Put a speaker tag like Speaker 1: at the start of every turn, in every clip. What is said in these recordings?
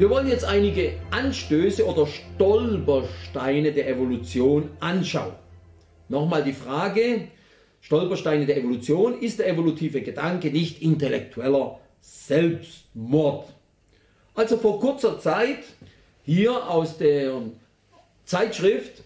Speaker 1: Wir wollen jetzt einige Anstöße oder Stolpersteine der Evolution anschauen. Nochmal die Frage, Stolpersteine der Evolution, ist der evolutive Gedanke nicht intellektueller Selbstmord? Also vor kurzer Zeit, hier aus der Zeitschrift,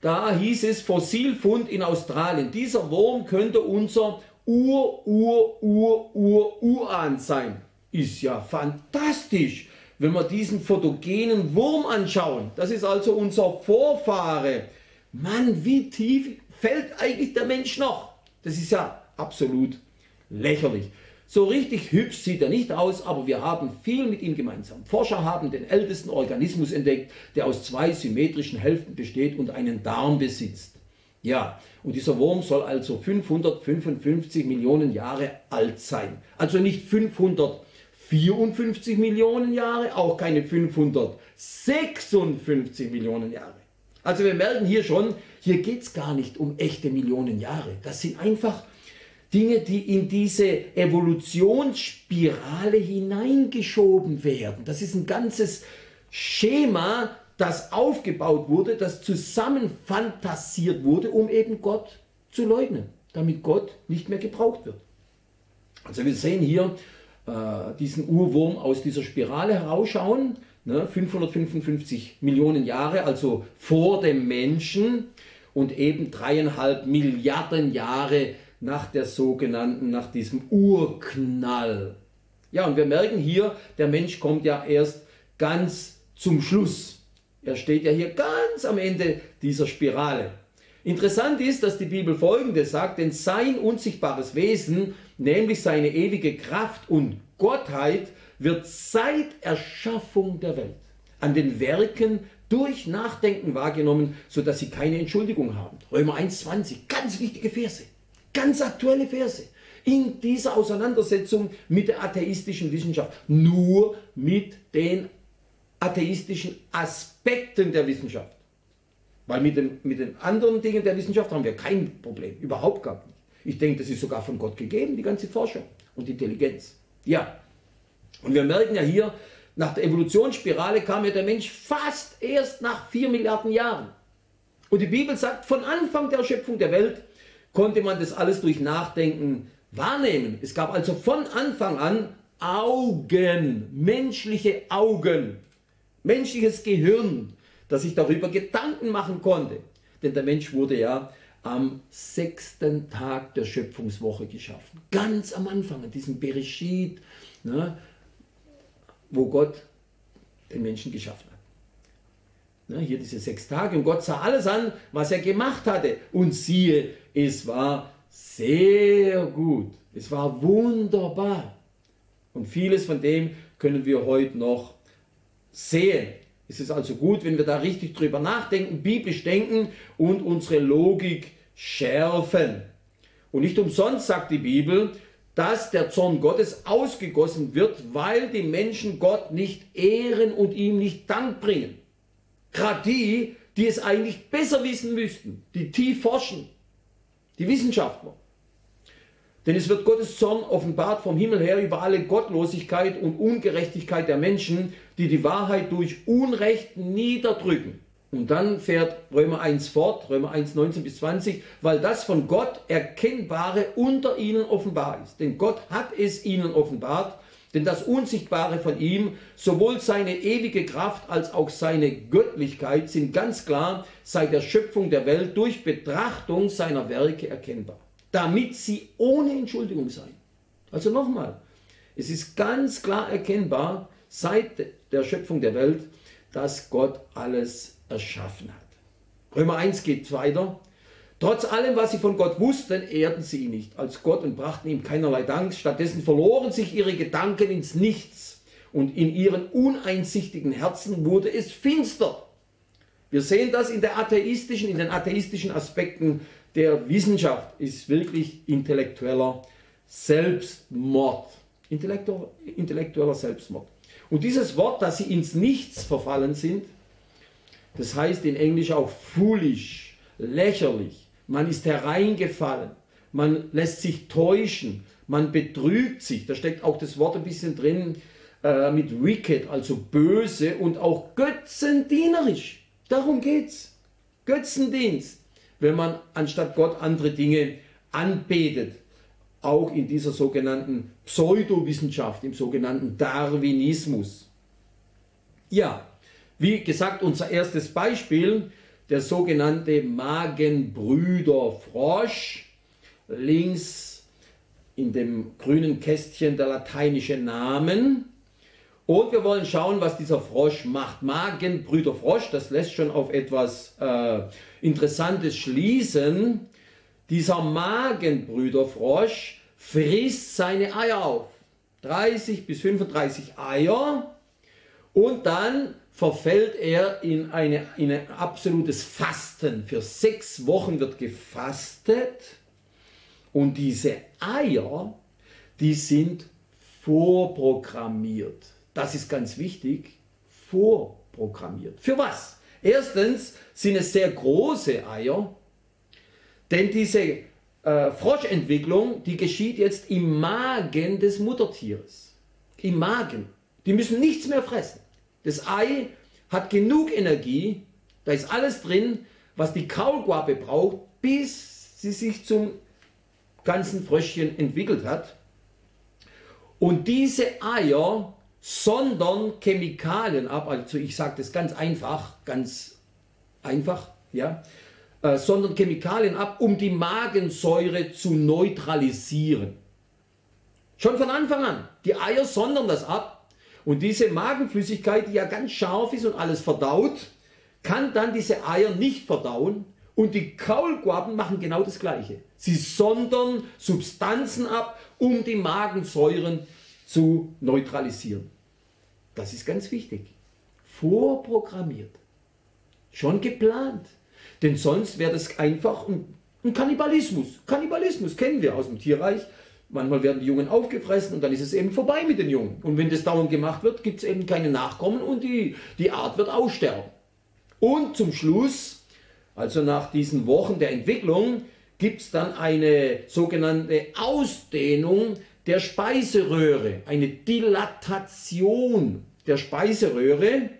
Speaker 1: da hieß es Fossilfund in Australien. Dieser Wurm könnte unser Ur, Ur, Ur, Ur, Uran sein. Ist ja fantastisch wenn wir diesen photogenen Wurm anschauen, das ist also unser Vorfahre. Mann, wie tief fällt eigentlich der Mensch noch? Das ist ja absolut lächerlich. So richtig hübsch sieht er nicht aus, aber wir haben viel mit ihm gemeinsam. Forscher haben den ältesten Organismus entdeckt, der aus zwei symmetrischen Hälften besteht und einen Darm besitzt. Ja, und dieser Wurm soll also 555 Millionen Jahre alt sein. Also nicht 500 54 Millionen Jahre, auch keine 556 Millionen Jahre. Also wir merken hier schon, hier geht es gar nicht um echte Millionen Jahre. Das sind einfach Dinge, die in diese Evolutionsspirale hineingeschoben werden. Das ist ein ganzes Schema, das aufgebaut wurde, das zusammenfantasiert wurde, um eben Gott zu leugnen, damit Gott nicht mehr gebraucht wird. Also wir sehen hier äh, diesen Urwurm aus dieser Spirale herausschauen. Ne, 555 Millionen Jahre, also vor dem Menschen und eben dreieinhalb Milliarden Jahre nach der sogenannten, nach diesem Urknall. Ja, und wir merken hier, der Mensch kommt ja erst ganz zum Schluss. Er steht ja hier ganz am Ende dieser Spirale. Interessant ist, dass die Bibel folgendes sagt, denn sein unsichtbares Wesen nämlich seine ewige Kraft und Gottheit, wird seit Erschaffung der Welt an den Werken durch Nachdenken wahrgenommen, sodass sie keine Entschuldigung haben. Römer 1,20, ganz wichtige Verse, ganz aktuelle Verse. In dieser Auseinandersetzung mit der atheistischen Wissenschaft, nur mit den atheistischen Aspekten der Wissenschaft. Weil mit den, mit den anderen Dingen der Wissenschaft haben wir kein Problem, überhaupt gar nicht. Ich denke, das ist sogar von Gott gegeben, die ganze Forschung und Intelligenz. Ja. Und wir merken ja hier, nach der Evolutionsspirale kam ja der Mensch fast erst nach vier Milliarden Jahren. Und die Bibel sagt, von Anfang der Schöpfung der Welt konnte man das alles durch Nachdenken wahrnehmen. Es gab also von Anfang an Augen, menschliche Augen, menschliches Gehirn, das sich darüber Gedanken machen konnte. Denn der Mensch wurde ja am sechsten Tag der Schöpfungswoche geschaffen. Ganz am Anfang, an diesem Bereshit, ne, wo Gott den Menschen geschaffen hat. Ne, hier diese sechs Tage und Gott sah alles an, was er gemacht hatte. Und siehe, es war sehr gut. Es war wunderbar. Und vieles von dem können wir heute noch sehen. Es ist also gut, wenn wir da richtig drüber nachdenken, biblisch denken und unsere Logik schärfen. Und nicht umsonst sagt die Bibel, dass der Zorn Gottes ausgegossen wird, weil die Menschen Gott nicht ehren und ihm nicht Dank bringen. Gerade die, die es eigentlich besser wissen müssten, die tief forschen, die Wissenschaftler. Denn es wird Gottes Zorn offenbart vom Himmel her über alle Gottlosigkeit und Ungerechtigkeit der Menschen, die die Wahrheit durch Unrecht niederdrücken. Und dann fährt Römer 1 fort, Römer 1, 19 bis 20, weil das von Gott Erkennbare unter ihnen offenbar ist. Denn Gott hat es ihnen offenbart, denn das Unsichtbare von ihm, sowohl seine ewige Kraft als auch seine Göttlichkeit sind ganz klar seit der Schöpfung der Welt durch Betrachtung seiner Werke erkennbar damit sie ohne Entschuldigung seien. Also nochmal, es ist ganz klar erkennbar seit der Schöpfung der Welt, dass Gott alles erschaffen hat. Römer 1 geht weiter. Trotz allem, was sie von Gott wussten, ehrten sie ihn nicht als Gott und brachten ihm keinerlei Dank. Stattdessen verloren sich ihre Gedanken ins Nichts und in ihren uneinsichtigen Herzen wurde es finster. Wir sehen das in der atheistischen, in den atheistischen Aspekten der Wissenschaft ist wirklich intellektueller Selbstmord. Intellektueller Selbstmord. Und dieses Wort, dass sie ins Nichts verfallen sind, das heißt in Englisch auch foolish, lächerlich. Man ist hereingefallen, man lässt sich täuschen, man betrügt sich. Da steckt auch das Wort ein bisschen drin, äh, mit wicked, also böse und auch götzendienerisch. Darum geht's. Götzendienst, wenn man anstatt Gott andere Dinge anbetet. Auch in dieser sogenannten Pseudowissenschaft, im sogenannten Darwinismus. Ja, wie gesagt, unser erstes Beispiel, der sogenannte Magenbrüderfrosch. Links in dem grünen Kästchen der lateinische Namen. Und wir wollen schauen, was dieser Frosch macht. Magenbrüderfrosch, das lässt schon auf etwas äh, Interessantes schließen. Dieser Magenbrüderfrosch frisst seine Eier auf. 30 bis 35 Eier. Und dann verfällt er in, eine, in ein absolutes Fasten. Für sechs Wochen wird gefastet. Und diese Eier, die sind vorprogrammiert. Das ist ganz wichtig. Vorprogrammiert. Für was? Erstens sind es sehr große Eier, denn diese äh, Froschentwicklung, die geschieht jetzt im Magen des Muttertieres. Im Magen. Die müssen nichts mehr fressen. Das Ei hat genug Energie, da ist alles drin, was die Kaulquappe braucht, bis sie sich zum ganzen Fröschchen entwickelt hat. Und diese Eier sondern Chemikalien ab, also ich sage das ganz einfach, ganz einfach, ja, äh, sondern Chemikalien ab, um die Magensäure zu neutralisieren. Schon von Anfang an. Die Eier sondern das ab und diese Magenflüssigkeit, die ja ganz scharf ist und alles verdaut, kann dann diese Eier nicht verdauen und die Kaulquappen machen genau das Gleiche. Sie sondern Substanzen ab, um die Magensäuren zu neutralisieren. Das ist ganz wichtig. Vorprogrammiert. Schon geplant. Denn sonst wäre das einfach ein, ein Kannibalismus. Kannibalismus kennen wir aus dem Tierreich. Manchmal werden die Jungen aufgefressen und dann ist es eben vorbei mit den Jungen. Und wenn das dauernd gemacht wird, gibt es eben keine Nachkommen und die, die Art wird aussterben. Und zum Schluss, also nach diesen Wochen der Entwicklung, gibt es dann eine sogenannte Ausdehnung der Speiseröhre, eine Dilatation der Speiseröhre.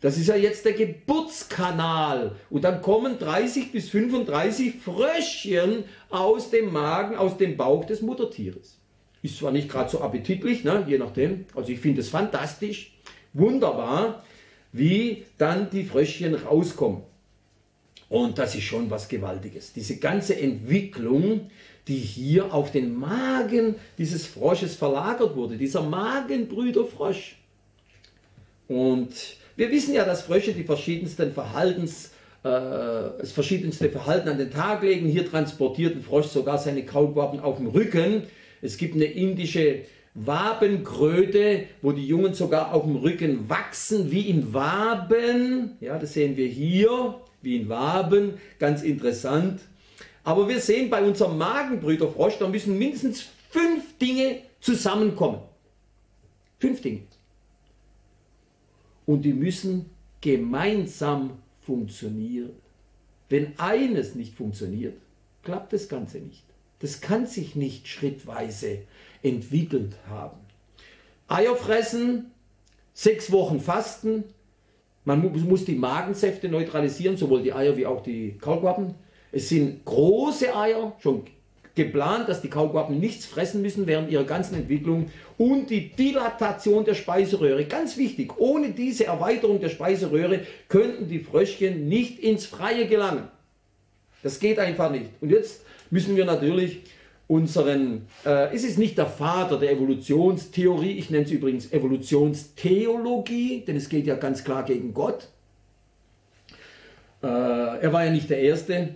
Speaker 1: Das ist ja jetzt der Geburtskanal. Und dann kommen 30 bis 35 Fröschchen aus dem Magen, aus dem Bauch des Muttertieres. Ist zwar nicht gerade so appetitlich, ne? je nachdem. Also ich finde es fantastisch, wunderbar, wie dann die Fröschchen rauskommen. Und das ist schon was Gewaltiges. Diese ganze Entwicklung, die hier auf den Magen dieses Frosches verlagert wurde, dieser Magenbrüderfrosch. Und wir wissen ja, dass Frösche die verschiedensten Verhaltens, äh, das verschiedenste Verhalten an den Tag legen. Hier transportiert ein Frosch sogar seine Kaulquappen auf dem Rücken. Es gibt eine indische Wabenkröte, wo die Jungen sogar auf dem Rücken wachsen, wie in Waben. Ja, das sehen wir hier, wie in Waben. Ganz interessant. Aber wir sehen bei unserem Magenbrüderfrosch, da müssen mindestens fünf Dinge zusammenkommen. Fünf Dinge und die müssen gemeinsam funktionieren. Wenn eines nicht funktioniert, klappt das Ganze nicht. Das kann sich nicht schrittweise entwickelt haben. Eier fressen, sechs Wochen fasten, man muss die Magensäfte neutralisieren, sowohl die Eier wie auch die Kaulquappen. Es sind große Eier, schon geplant, dass die Kaulquappen nichts fressen müssen während ihrer ganzen Entwicklung und die Dilatation der Speiseröhre. Ganz wichtig, ohne diese Erweiterung der Speiseröhre könnten die Fröschchen nicht ins Freie gelangen. Das geht einfach nicht. Und jetzt müssen wir natürlich unseren, äh, es ist nicht der Vater der Evolutionstheorie, ich nenne es übrigens Evolutionstheologie, denn es geht ja ganz klar gegen Gott. Äh, er war ja nicht der Erste,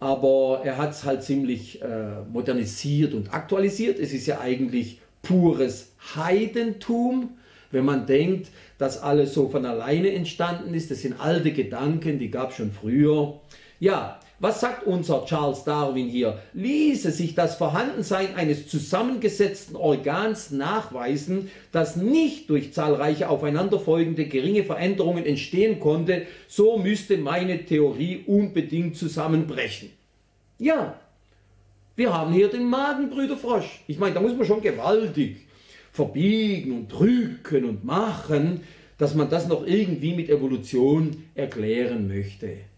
Speaker 1: aber er hat es halt ziemlich äh, modernisiert und aktualisiert. Es ist ja eigentlich pures Heidentum, wenn man denkt, dass alles so von alleine entstanden ist. Das sind alte Gedanken, die gab es schon früher. Ja, was sagt unser Charles Darwin hier? Ließe sich das Vorhandensein eines zusammengesetzten Organs nachweisen, das nicht durch zahlreiche aufeinanderfolgende geringe Veränderungen entstehen konnte, so müsste meine Theorie unbedingt zusammenbrechen. Ja, wir haben hier den Magenbrüderfrosch. Ich meine, da muss man schon gewaltig verbiegen und drücken und machen, dass man das noch irgendwie mit Evolution erklären möchte.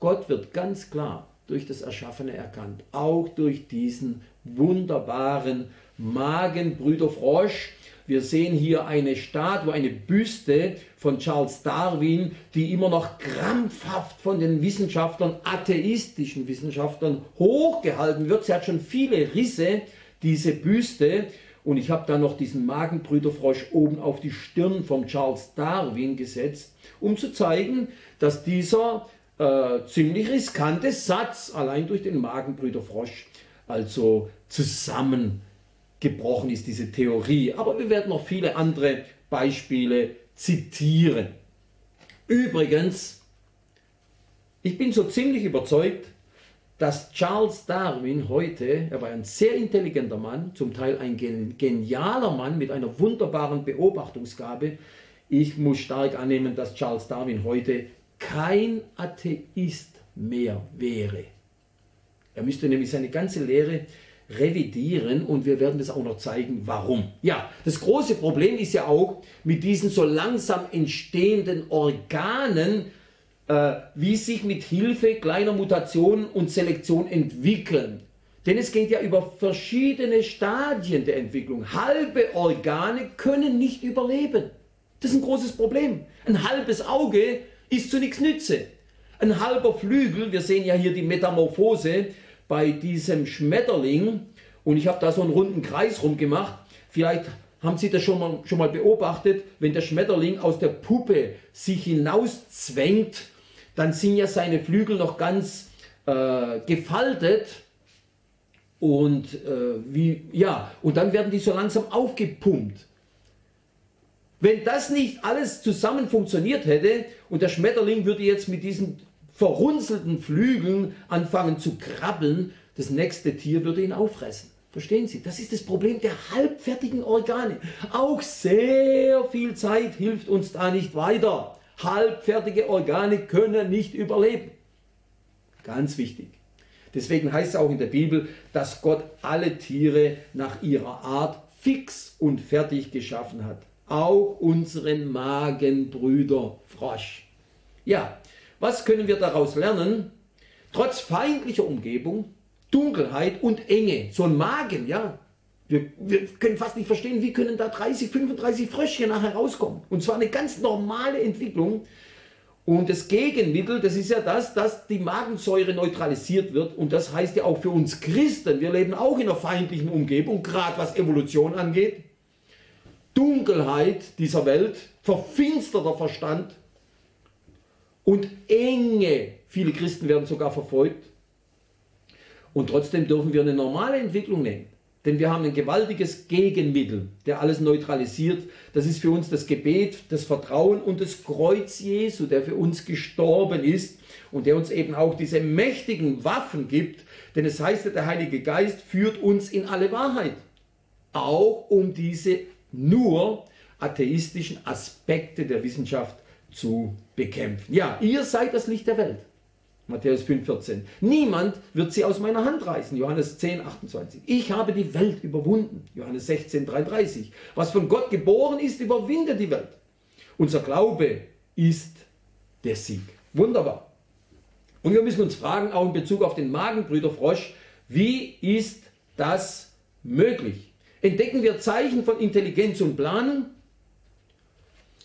Speaker 1: Gott wird ganz klar durch das Erschaffene erkannt, auch durch diesen wunderbaren Magenbrüder Frosch. Wir sehen hier eine Statue, eine Büste von Charles Darwin, die immer noch krampfhaft von den Wissenschaftlern, atheistischen Wissenschaftlern, hochgehalten wird. Sie hat schon viele Risse, diese Büste. Und ich habe da noch diesen Magenbrüderfrosch oben auf die Stirn von Charles Darwin gesetzt, um zu zeigen, dass dieser äh, ziemlich riskante Satz allein durch den Magenbrüderfrosch also zusammengebrochen ist, diese Theorie. Aber wir werden noch viele andere Beispiele zitieren. Übrigens, ich bin so ziemlich überzeugt, dass Charles Darwin heute, er war ein sehr intelligenter Mann, zum Teil ein genialer Mann mit einer wunderbaren Beobachtungsgabe. Ich muss stark annehmen, dass Charles Darwin heute kein Atheist mehr wäre. Er müsste nämlich seine ganze Lehre revidieren und wir werden das auch noch zeigen, warum. Ja, das große Problem ist ja auch mit diesen so langsam entstehenden Organen, äh, wie sich mit Hilfe kleiner Mutationen und Selektion entwickeln. Denn es geht ja über verschiedene Stadien der Entwicklung. Halbe Organe können nicht überleben. Das ist ein großes Problem. Ein halbes Auge ist zu nichts Nütze. Ein halber Flügel, wir sehen ja hier die Metamorphose bei diesem Schmetterling und ich habe da so einen runden Kreis rumgemacht. Vielleicht haben Sie das schon mal, schon mal beobachtet, wenn der Schmetterling aus der Puppe sich hinauszwängt, dann sind ja seine Flügel noch ganz äh, gefaltet und äh, wie ja und dann werden die so langsam aufgepumpt. Wenn das nicht alles zusammen funktioniert hätte und der Schmetterling würde jetzt mit diesen verrunzelten Flügeln anfangen zu krabbeln, das nächste Tier würde ihn auffressen. Verstehen Sie? Das ist das Problem der halbfertigen Organe. Auch sehr viel Zeit hilft uns da nicht weiter. Halbfertige Organe können nicht überleben. Ganz wichtig. Deswegen heißt es auch in der Bibel, dass Gott alle Tiere nach ihrer Art fix und fertig geschaffen hat auch unseren Magenbrüder Frosch. Ja, was können wir daraus lernen? Trotz feindlicher Umgebung, Dunkelheit und Enge, so ein Magen, ja, wir, wir, können fast nicht verstehen, wie können da 30, 35 Fröschchen nachher rauskommen. Und zwar eine ganz normale Entwicklung. Und das Gegenmittel, das ist ja das, dass die Magensäure neutralisiert wird. Und das heißt ja auch für uns Christen, wir leben auch in einer feindlichen Umgebung, gerade was Evolution angeht. Dunkelheit dieser Welt, verfinsterter Verstand und Enge. Viele Christen werden sogar verfolgt. Und trotzdem dürfen wir eine normale Entwicklung nehmen. Denn wir haben ein gewaltiges Gegenmittel, der alles neutralisiert. Das ist für uns das Gebet, das Vertrauen und das Kreuz Jesu, der für uns gestorben ist und der uns eben auch diese mächtigen Waffen gibt. Denn es heißt ja, der Heilige Geist führt uns in alle Wahrheit. Auch um diese nur atheistischen Aspekte der Wissenschaft zu bekämpfen. Ja, ihr seid das Licht der Welt. Matthäus 5,14. Niemand wird sie aus meiner Hand reißen. Johannes 10, 28. Ich habe die Welt überwunden. Johannes 16, 33. Was von Gott geboren ist, überwindet die Welt. Unser Glaube ist der Sieg. Wunderbar. Und wir müssen uns fragen, auch in Bezug auf den Magenbrüder Frosch, wie ist das möglich? Entdecken wir Zeichen von Intelligenz und Planung?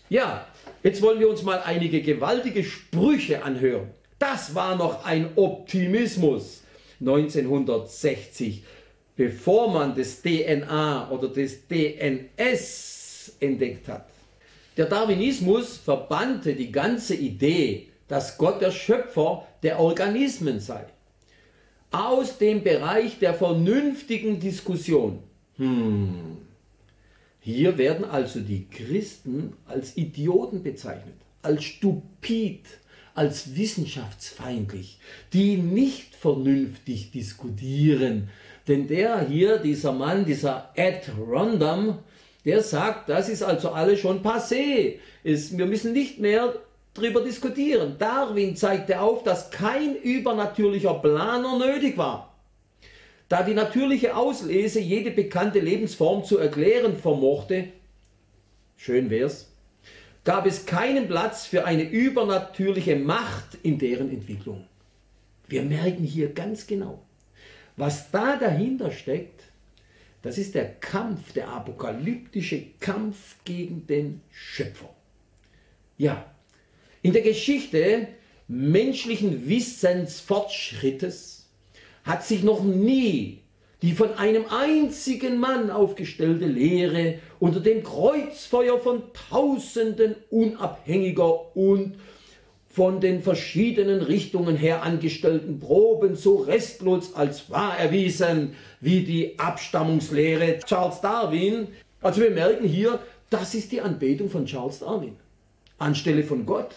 Speaker 1: Ja, jetzt wollen wir uns mal einige gewaltige Sprüche anhören. Das war noch ein Optimismus 1960, bevor man das DNA oder das DNS entdeckt hat. Der Darwinismus verbannte die ganze Idee, dass Gott der Schöpfer der Organismen sei. Aus dem Bereich der vernünftigen Diskussion hm. Hier werden also die Christen als Idioten bezeichnet, als stupid, als wissenschaftsfeindlich, die nicht vernünftig diskutieren. Denn der hier, dieser Mann, dieser Ed Rondam, der sagt, das ist also alles schon passé. Es, wir müssen nicht mehr darüber diskutieren. Darwin zeigte auf, dass kein übernatürlicher Planer nötig war. Da die natürliche Auslese jede bekannte Lebensform zu erklären vermochte, schön wär's, gab es keinen Platz für eine übernatürliche Macht in deren Entwicklung. Wir merken hier ganz genau, was da dahinter steckt, das ist der Kampf, der apokalyptische Kampf gegen den Schöpfer. Ja, in der Geschichte menschlichen Wissensfortschrittes hat sich noch nie die von einem einzigen Mann aufgestellte Lehre unter dem Kreuzfeuer von Tausenden unabhängiger und von den verschiedenen Richtungen her angestellten Proben so restlos als wahr erwiesen wie die Abstammungslehre Charles Darwin. Also wir merken hier, das ist die Anbetung von Charles Darwin. Anstelle von Gott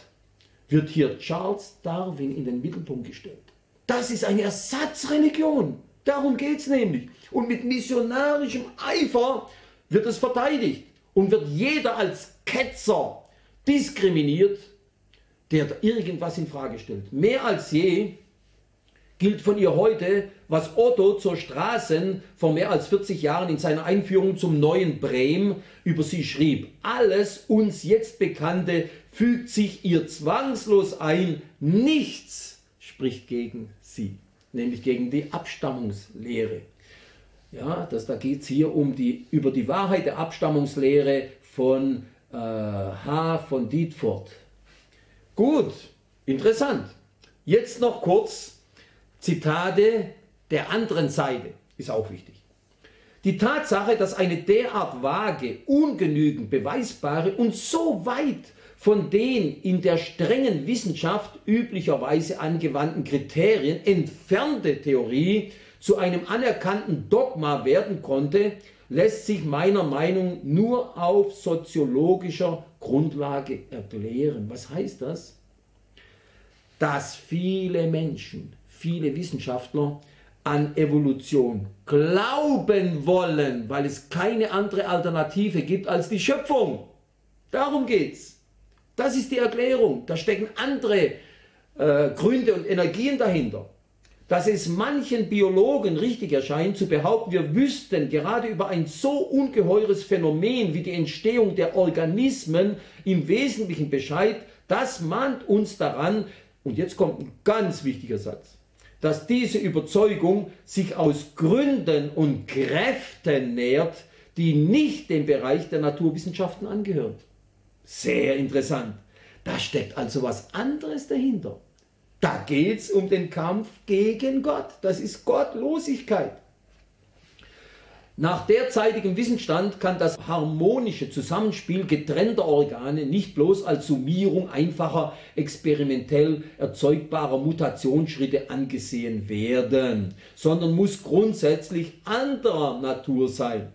Speaker 1: wird hier Charles Darwin in den Mittelpunkt gestellt. Das ist eine Ersatzreligion. Darum geht es nämlich. Und mit missionarischem Eifer wird es verteidigt und wird jeder als Ketzer diskriminiert, der irgendwas in Frage stellt. Mehr als je gilt von ihr heute, was Otto zur Straßen vor mehr als 40 Jahren in seiner Einführung zum neuen Brehm über sie schrieb. Alles uns jetzt Bekannte fügt sich ihr zwangslos ein, nichts spricht gegen sie, nämlich gegen die Abstammungslehre. Ja, das, da geht es hier um die, über die Wahrheit der Abstammungslehre von äh, H. von Dietfurt. Gut, interessant. Jetzt noch kurz Zitate der anderen Seite ist auch wichtig. Die Tatsache, dass eine derart vage, ungenügend beweisbare und so weit von den in der strengen Wissenschaft üblicherweise angewandten Kriterien entfernte Theorie zu einem anerkannten Dogma werden konnte, lässt sich meiner Meinung nur auf soziologischer Grundlage erklären. Was heißt das? Dass viele Menschen viele Wissenschaftler an Evolution glauben wollen, weil es keine andere Alternative gibt als die Schöpfung. Darum geht's. Das ist die Erklärung. Da stecken andere äh, Gründe und Energien dahinter. Dass es manchen Biologen richtig erscheint zu behaupten, wir wüssten gerade über ein so ungeheures Phänomen wie die Entstehung der Organismen im Wesentlichen Bescheid, das mahnt uns daran, und jetzt kommt ein ganz wichtiger Satz, dass diese Überzeugung sich aus Gründen und Kräften nährt, die nicht dem Bereich der Naturwissenschaften angehören. Sehr interessant. Da steckt also was anderes dahinter. Da geht es um den Kampf gegen Gott. Das ist Gottlosigkeit. Nach derzeitigem Wissensstand kann das harmonische Zusammenspiel getrennter Organe nicht bloß als Summierung einfacher experimentell erzeugbarer Mutationsschritte angesehen werden, sondern muss grundsätzlich anderer Natur sein.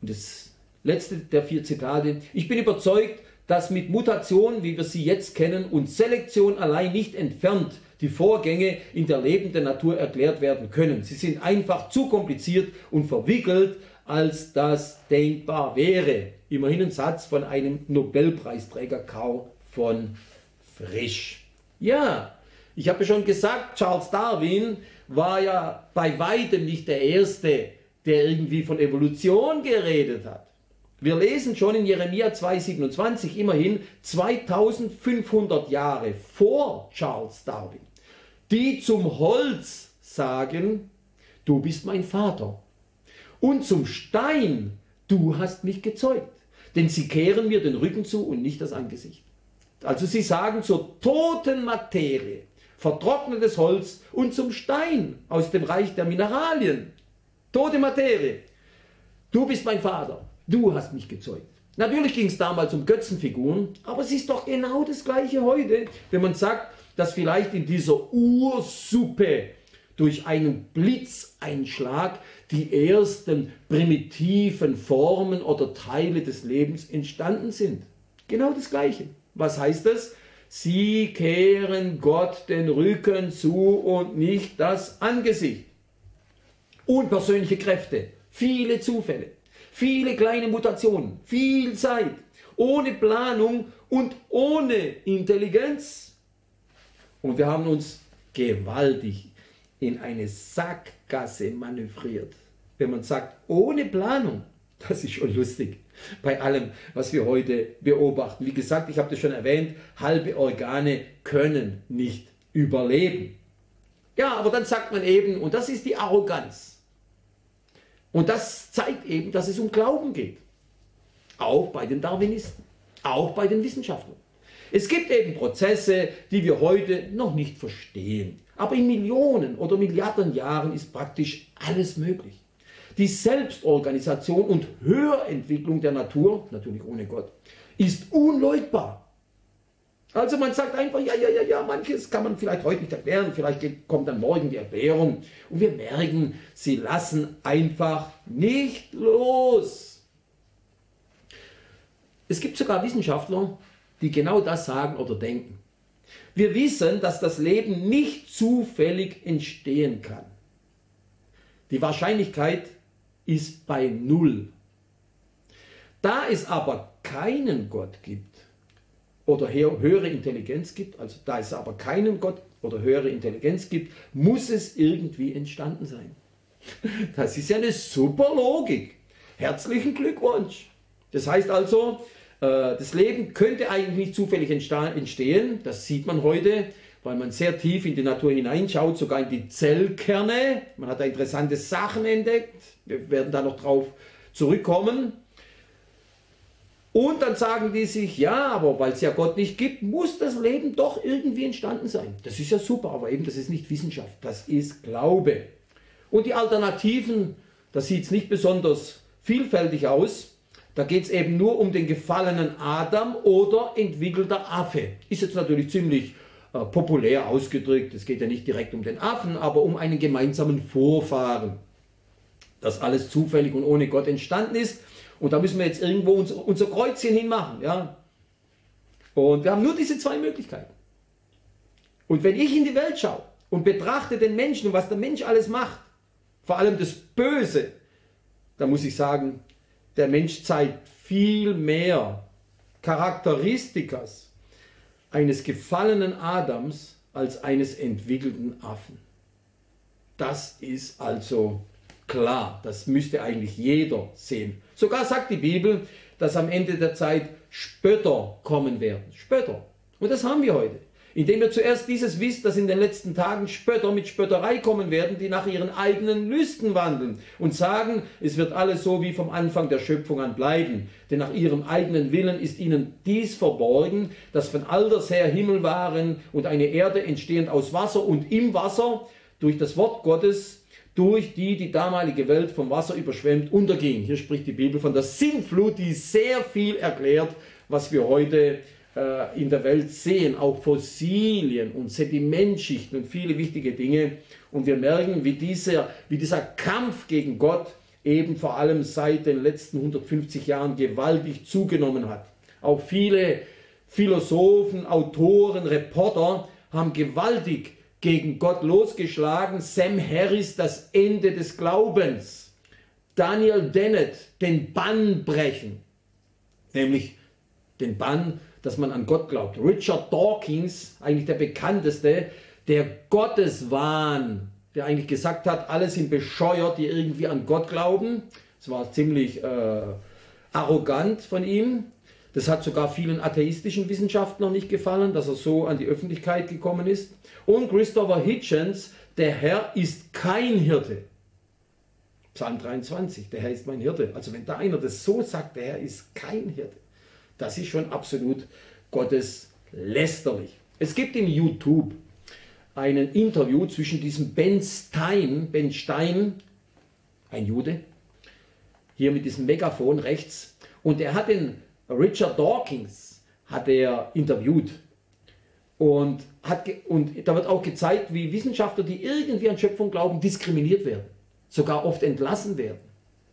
Speaker 1: Und das letzte der vier Zitate. Ich bin überzeugt, dass mit Mutation, wie wir sie jetzt kennen, und Selektion allein nicht entfernt die Vorgänge in der lebenden Natur erklärt werden können. Sie sind einfach zu kompliziert und verwickelt, als das denkbar wäre. Immerhin ein Satz von einem Nobelpreisträger Karl von Frisch. Ja, ich habe schon gesagt, Charles Darwin war ja bei weitem nicht der Erste, der irgendwie von Evolution geredet hat. Wir lesen schon in Jeremia 2,27 immerhin 2500 Jahre vor Charles Darwin die zum Holz sagen, du bist mein Vater. Und zum Stein, du hast mich gezeugt. Denn sie kehren mir den Rücken zu und nicht das Angesicht. Also sie sagen zur toten Materie, vertrocknetes Holz und zum Stein aus dem Reich der Mineralien. Tote Materie. Du bist mein Vater. Du hast mich gezeugt. Natürlich ging es damals um Götzenfiguren, aber es ist doch genau das gleiche heute, wenn man sagt, dass vielleicht in dieser Ursuppe durch einen Blitzeinschlag die ersten primitiven Formen oder Teile des Lebens entstanden sind. Genau das Gleiche. Was heißt das? Sie kehren Gott den Rücken zu und nicht das Angesicht. Unpersönliche Kräfte, viele Zufälle, viele kleine Mutationen, viel Zeit, ohne Planung und ohne Intelligenz und wir haben uns gewaltig in eine Sackgasse manövriert. Wenn man sagt, ohne Planung, das ist schon lustig bei allem, was wir heute beobachten. Wie gesagt, ich habe das schon erwähnt, halbe Organe können nicht überleben. Ja, aber dann sagt man eben, und das ist die Arroganz. Und das zeigt eben, dass es um Glauben geht. Auch bei den Darwinisten, auch bei den Wissenschaftlern. Es gibt eben Prozesse, die wir heute noch nicht verstehen. Aber in Millionen oder Milliarden Jahren ist praktisch alles möglich. Die Selbstorganisation und Höherentwicklung der Natur, natürlich ohne Gott, ist unleugbar. Also man sagt einfach, ja, ja, ja, ja, manches kann man vielleicht heute nicht erklären, vielleicht kommt dann morgen die Erklärung. Und wir merken, sie lassen einfach nicht los. Es gibt sogar Wissenschaftler, die genau das sagen oder denken. Wir wissen, dass das Leben nicht zufällig entstehen kann. Die Wahrscheinlichkeit ist bei Null. Da es aber keinen Gott gibt oder höhere Intelligenz gibt, also da es aber keinen Gott oder höhere Intelligenz gibt, muss es irgendwie entstanden sein. Das ist ja eine super Logik. Herzlichen Glückwunsch. Das heißt also, äh, das Leben könnte eigentlich nicht zufällig entstehen. Das sieht man heute, weil man sehr tief in die Natur hineinschaut, sogar in die Zellkerne. Man hat da interessante Sachen entdeckt. Wir werden da noch drauf zurückkommen. Und dann sagen die sich, ja, aber weil es ja Gott nicht gibt, muss das Leben doch irgendwie entstanden sein. Das ist ja super, aber eben das ist nicht Wissenschaft, das ist Glaube. Und die Alternativen, das sieht es nicht besonders vielfältig aus. Da geht es eben nur um den gefallenen Adam oder entwickelter Affe. Ist jetzt natürlich ziemlich äh, populär ausgedrückt. Es geht ja nicht direkt um den Affen, aber um einen gemeinsamen Vorfahren. Das alles zufällig und ohne Gott entstanden ist. Und da müssen wir jetzt irgendwo unser, unser Kreuzchen hinmachen. Ja? Und wir haben nur diese zwei Möglichkeiten. Und wenn ich in die Welt schaue und betrachte den Menschen und was der Mensch alles macht, vor allem das Böse, dann muss ich sagen, der Mensch zeigt viel mehr Charakteristikas eines gefallenen Adams als eines entwickelten Affen. Das ist also klar, das müsste eigentlich jeder sehen. Sogar sagt die Bibel, dass am Ende der Zeit Spötter kommen werden. Spötter. Und das haben wir heute indem ihr zuerst dieses wisst, dass in den letzten Tagen Spötter mit Spötterei kommen werden, die nach ihren eigenen Lüsten wandeln und sagen, es wird alles so wie vom Anfang der Schöpfung an bleiben. Denn nach ihrem eigenen Willen ist ihnen dies verborgen, dass von alters her Himmel waren und eine Erde entstehend aus Wasser und im Wasser durch das Wort Gottes durch die die damalige Welt vom Wasser überschwemmt unterging. Hier spricht die Bibel von der Sintflut, die sehr viel erklärt, was wir heute äh, in der Welt sehen, auch Fossilien und Sedimentschichten und viele wichtige Dinge. Und wir merken, wie dieser, wie dieser Kampf gegen Gott eben vor allem seit den letzten 150 Jahren gewaltig zugenommen hat. Auch viele Philosophen, Autoren, Reporter haben gewaltig gegen Gott losgeschlagen. Sam Harris, das Ende des Glaubens. Daniel Dennett, den Bann brechen. Nämlich den Bann dass man an Gott glaubt. Richard Dawkins, eigentlich der bekannteste, der Gotteswahn, der eigentlich gesagt hat, alle sind bescheuert, die irgendwie an Gott glauben. Das war ziemlich äh, arrogant von ihm. Das hat sogar vielen atheistischen Wissenschaftlern nicht gefallen, dass er so an die Öffentlichkeit gekommen ist. Und Christopher Hitchens, der Herr ist kein Hirte. Psalm 23, der Herr ist mein Hirte. Also wenn da einer das so sagt, der Herr ist kein Hirte, das ist schon absolut gotteslästerlich. Es gibt im YouTube ein Interview zwischen diesem Ben Stein, Ben Stein, ein Jude, hier mit diesem Megafon rechts, und er hat den Richard Dawkins hat er interviewt und, hat und da wird auch gezeigt, wie Wissenschaftler, die irgendwie an Schöpfung glauben, diskriminiert werden, sogar oft entlassen werden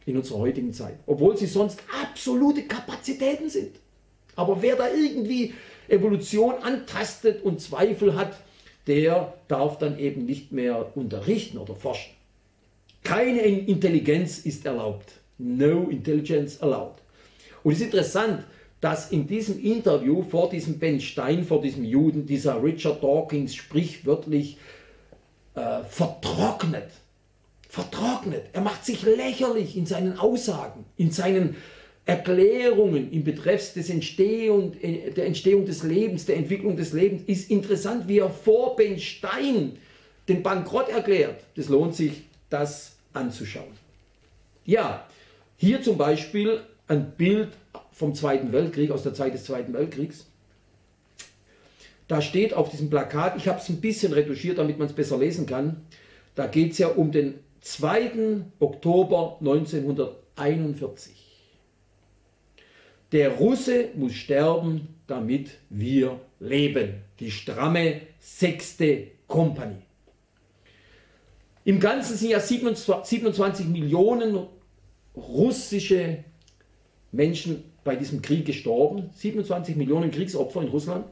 Speaker 1: in unserer heutigen Zeit, obwohl sie sonst absolute Kapazitäten sind. Aber wer da irgendwie Evolution antastet und Zweifel hat, der darf dann eben nicht mehr unterrichten oder forschen. Keine Intelligenz ist erlaubt. No intelligence allowed. Und es ist interessant, dass in diesem Interview vor diesem Ben Stein, vor diesem Juden, dieser Richard Dawkins sprichwörtlich äh, vertrocknet. Vertrocknet. Er macht sich lächerlich in seinen Aussagen, in seinen Erklärungen im Betreff des Entstehung, äh, der Entstehung des Lebens, der Entwicklung des Lebens. Ist interessant, wie er vor Ben Stein den Bankrott erklärt. Das lohnt sich, das anzuschauen. Ja, hier zum Beispiel ein Bild vom Zweiten Weltkrieg, aus der Zeit des Zweiten Weltkriegs. Da steht auf diesem Plakat, ich habe es ein bisschen retuschiert, damit man es besser lesen kann, da geht es ja um den 2. Oktober 1941. Der Russe muss sterben, damit wir leben. Die stramme sechste Kompanie. Im Ganzen sind ja 27 Millionen russische Menschen bei diesem Krieg gestorben. 27 Millionen Kriegsopfer in Russland.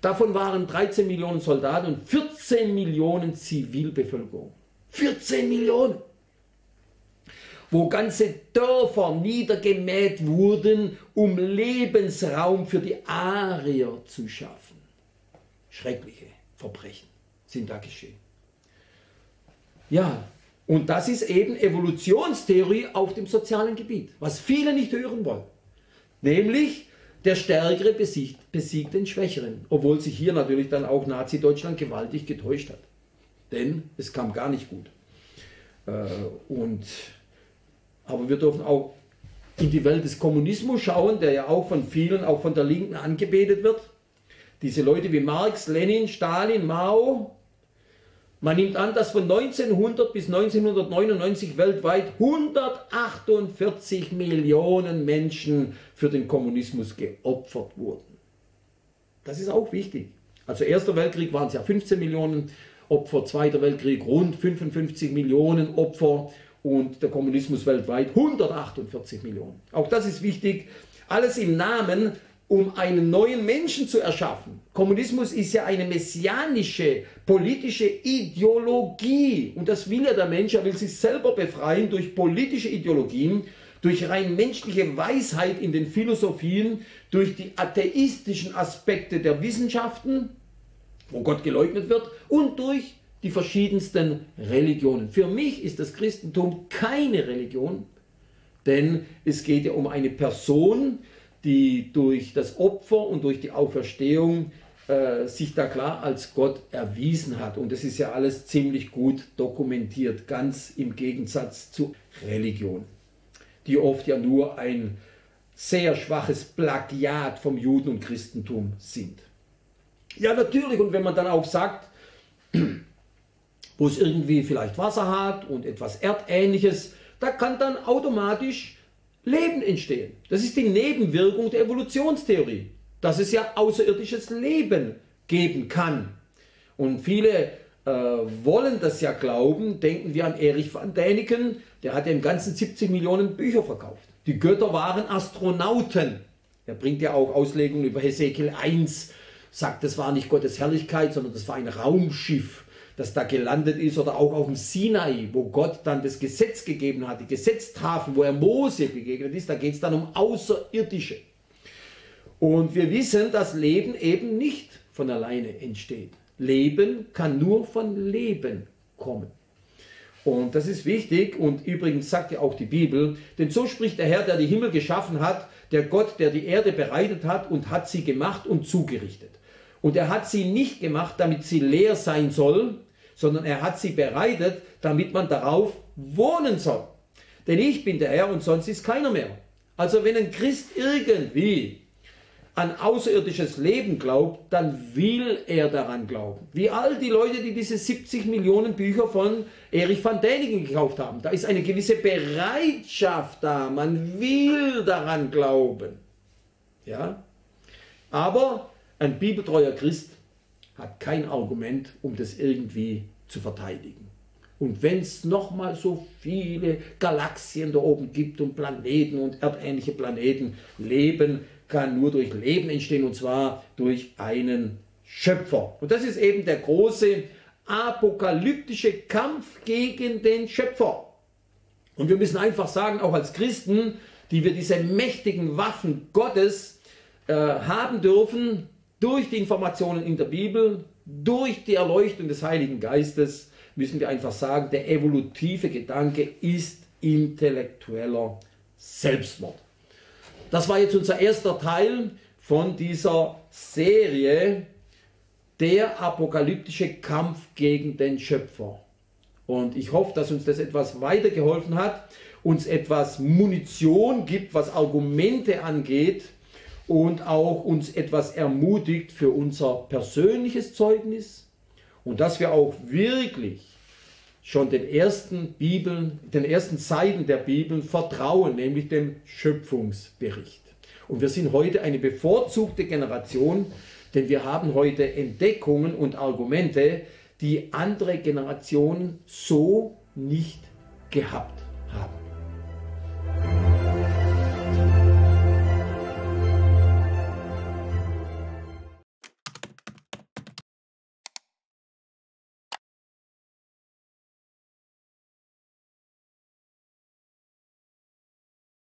Speaker 1: Davon waren 13 Millionen Soldaten und 14 Millionen Zivilbevölkerung. 14 Millionen! Wo ganze Dörfer niedergemäht wurden, um Lebensraum für die Arier zu schaffen. Schreckliche Verbrechen sind da geschehen. Ja, und das ist eben Evolutionstheorie auf dem sozialen Gebiet, was viele nicht hören wollen. Nämlich, der Stärkere besiegt, besiegt den Schwächeren, obwohl sich hier natürlich dann auch Nazi-Deutschland gewaltig getäuscht hat. Denn es kam gar nicht gut. Äh, und, aber wir dürfen auch in die Welt des Kommunismus schauen, der ja auch von vielen, auch von der Linken angebetet wird. Diese Leute wie Marx, Lenin, Stalin, Mao, man nimmt an, dass von 1900 bis 1999 weltweit 148 Millionen Menschen für den Kommunismus geopfert wurden. Das ist auch wichtig. Also Erster Weltkrieg waren es ja 15 Millionen Opfer, Zweiter Weltkrieg rund 55 Millionen Opfer und der Kommunismus weltweit 148 Millionen. Auch das ist wichtig. Alles im Namen um einen neuen Menschen zu erschaffen. Kommunismus ist ja eine messianische politische Ideologie und das will ja der Mensch, er will sich selber befreien durch politische Ideologien, durch rein menschliche Weisheit in den Philosophien, durch die atheistischen Aspekte der Wissenschaften, wo Gott geleugnet wird, und durch die verschiedensten Religionen. Für mich ist das Christentum keine Religion, denn es geht ja um eine Person, die durch das Opfer und durch die Auferstehung äh, sich da klar als Gott erwiesen hat. Und das ist ja alles ziemlich gut dokumentiert, ganz im Gegensatz zu Religion, die oft ja nur ein sehr schwaches Plagiat vom Juden und Christentum sind. Ja, natürlich, und wenn man dann auch sagt, wo es irgendwie vielleicht Wasser hat und etwas Erdähnliches, da kann dann automatisch Leben entstehen. Das ist die Nebenwirkung der Evolutionstheorie, dass es ja außerirdisches Leben geben kann. Und viele äh, wollen das ja glauben, denken wir an Erich van Däniken, der hat ja im ganzen 70 Millionen Bücher verkauft. Die Götter waren Astronauten. Er bringt ja auch Auslegungen über Hesekiel 1, sagt, das war nicht Gottes Herrlichkeit, sondern das war ein Raumschiff das da gelandet ist, oder auch auf dem Sinai, wo Gott dann das Gesetz gegeben hat, die Gesetztafel, wo er Mose begegnet ist, da geht es dann um Außerirdische. Und wir wissen, dass Leben eben nicht von alleine entsteht. Leben kann nur von Leben kommen. Und das ist wichtig und übrigens sagt ja auch die Bibel, denn so spricht der Herr, der die Himmel geschaffen hat, der Gott, der die Erde bereitet hat und hat sie gemacht und zugerichtet. Und er hat sie nicht gemacht, damit sie leer sein soll, sondern er hat sie bereitet, damit man darauf wohnen soll. Denn ich bin der Herr und sonst ist keiner mehr. Also wenn ein Christ irgendwie an außerirdisches Leben glaubt, dann will er daran glauben. Wie all die Leute, die diese 70 Millionen Bücher von Erich van Däniken gekauft haben. Da ist eine gewisse Bereitschaft da. Man will daran glauben. Ja? Aber ein bibeltreuer Christ hat kein Argument, um das irgendwie zu verteidigen. Und wenn es nochmal so viele Galaxien da oben gibt und Planeten und erdähnliche Planeten, Leben kann nur durch Leben entstehen und zwar durch einen Schöpfer. Und das ist eben der große apokalyptische Kampf gegen den Schöpfer. Und wir müssen einfach sagen, auch als Christen, die wir diese mächtigen Waffen Gottes äh, haben dürfen, durch die Informationen in der Bibel, durch die Erleuchtung des Heiligen Geistes, müssen wir einfach sagen, der evolutive Gedanke ist intellektueller Selbstmord. Das war jetzt unser erster Teil von dieser Serie, der apokalyptische Kampf gegen den Schöpfer. Und ich hoffe, dass uns das etwas weitergeholfen hat, uns etwas Munition gibt, was Argumente angeht und auch uns etwas ermutigt für unser persönliches Zeugnis und dass wir auch wirklich schon den ersten Bibeln, den ersten Seiten der Bibel vertrauen, nämlich dem Schöpfungsbericht. Und wir sind heute eine bevorzugte Generation, denn wir haben heute Entdeckungen und Argumente, die andere Generationen so nicht gehabt haben.